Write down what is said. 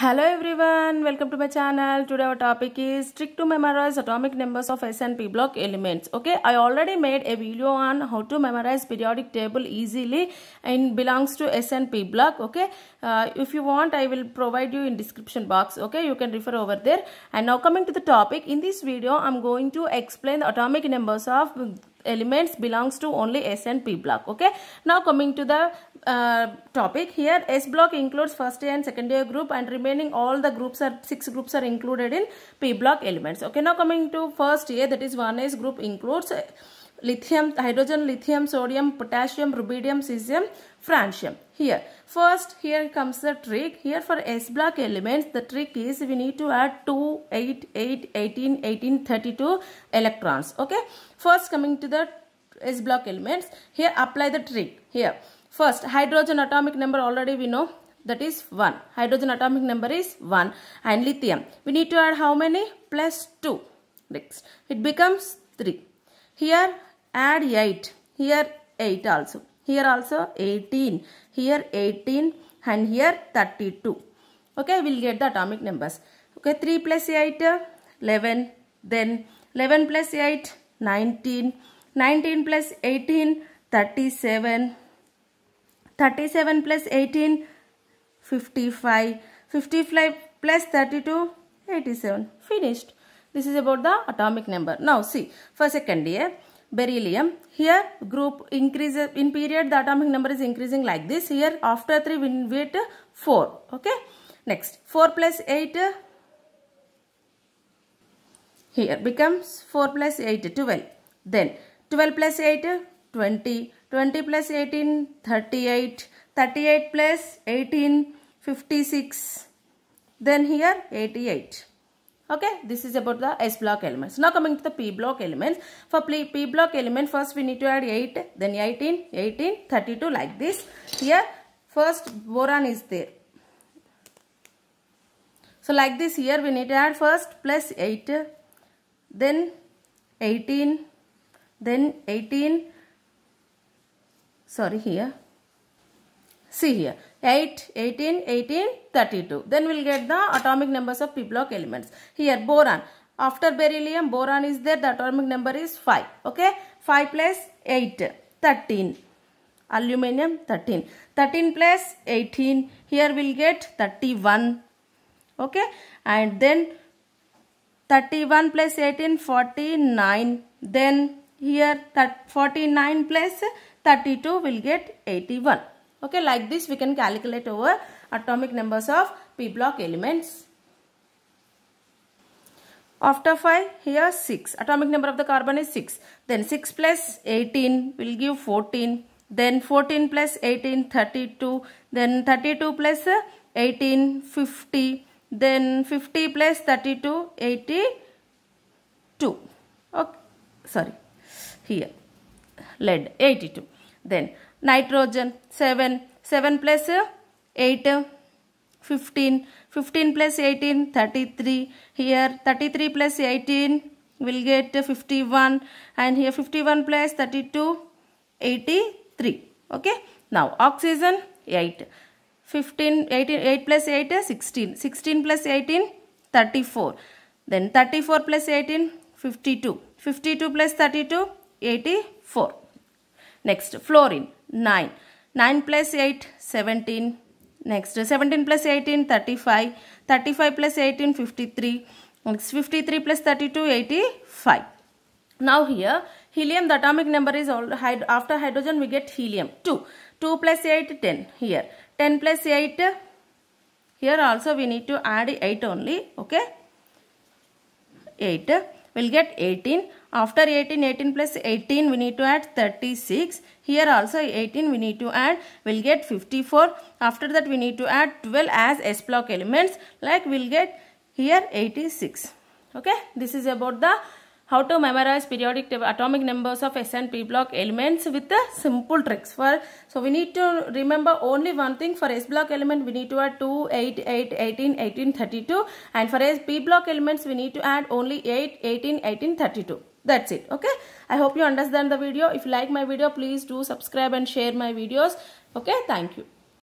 Hello everyone, welcome to my channel. Today our topic is trick to memorize atomic numbers of S and P block elements. Okay, I already made a video on how to memorize periodic table easily and belongs to S and P block. Okay, uh, if you want I will provide you in description box. Okay, you can refer over there. And now coming to the topic, in this video I'm going to explain the atomic numbers of elements belongs to only S and P block. Okay, now coming to the uh, topic here S block includes first year and second year group and remaining all the groups are six groups are included in P block elements. Okay, now coming to first year that is one 1s group includes lithium, hydrogen, lithium, sodium, potassium, rubidium, cesium, francium. Here, first here comes the trick. Here for S block elements, the trick is we need to add 2, 8, 8, 18, 18, 32 electrons. Okay, first coming to the S block elements, here apply the trick. Here, first hydrogen atomic number already we know that is 1. Hydrogen atomic number is 1 and lithium. We need to add how many? Plus 2. Next, it becomes 3. Here add 8. Here 8 also. Here also 18. Here 18 and here 32. Okay, we'll get the atomic numbers. Okay, 3 plus 8, 11. Then 11 plus 8, 19. 19 plus 18, 37. 37 plus 18, 55. 55 plus 32, 87. Finished. This is about the atomic number. Now see, for second year, beryllium. Here group increases in period the atomic number is increasing like this. Here after 3 we get 4. Okay. Next 4 plus 8 here becomes 4 plus 8 12. Then 12 plus 8 20. 20 plus 18 38. 38 plus 18 56. Then here 88. Okay, this is about the S block elements. Now coming to the P block elements. For P block element, first we need to add 8, then 18, 18, 32 like this. Here, first boron is there. So like this here we need to add first plus 8, then 18, then 18, sorry here, see here 8, 18, 18, 32. Then we'll get the atomic numbers of P block elements. Here boron. After beryllium, boron is there. The atomic number is 5. Okay. 5 plus 8, 13. Aluminium, 13. 13 plus 18. Here we'll get 31. Okay. And then 31 plus 18, 49. Then here 49 plus 32 will get 81. Okay, like this we can calculate over atomic numbers of p block elements. After 5, here 6. Atomic number of the carbon is 6. Then 6 plus 18 will give 14. Then 14 plus 18, 32. Then 32 plus 18, 50. Then 50 plus 32, 82. Okay, sorry. Here, lead, 82. Then nitrogen 7 7 plus 8 15 15 plus 18 33 here 33 plus 18 will get 51 and here 51 plus 32 83 okay? Now oxygen 8 15 18 8 plus 8 is 16 16 plus 18 34 then 34 plus 18 52 52 plus 32 84 next fluorine 9. 9 plus 8, 17. Next, 17 plus 18, 35. 35 plus 18, 53. Next, 53 plus 32, 85. Now here, helium, the atomic number is all, after hydrogen we get helium, 2. 2 plus 8, 10. Here, 10 plus 8, here also we need to add 8 only, okay. 8, we'll get 18. After 18, 18 plus 18, we need to add 36. Here also 18 we need to add, we'll get 54. After that we need to add 12 as S block elements, like we'll get here 86. Okay, this is about the how to memorize periodic atomic numbers of S and P block elements with the simple tricks. For So we need to remember only one thing for S block element we need to add 2, 8, 8, 18, 18, 32 and for S P block elements we need to add only 8, 18, 18, 32. That's it. Okay. I hope you understand the video. If you like my video, please do subscribe and share my videos. Okay. Thank you.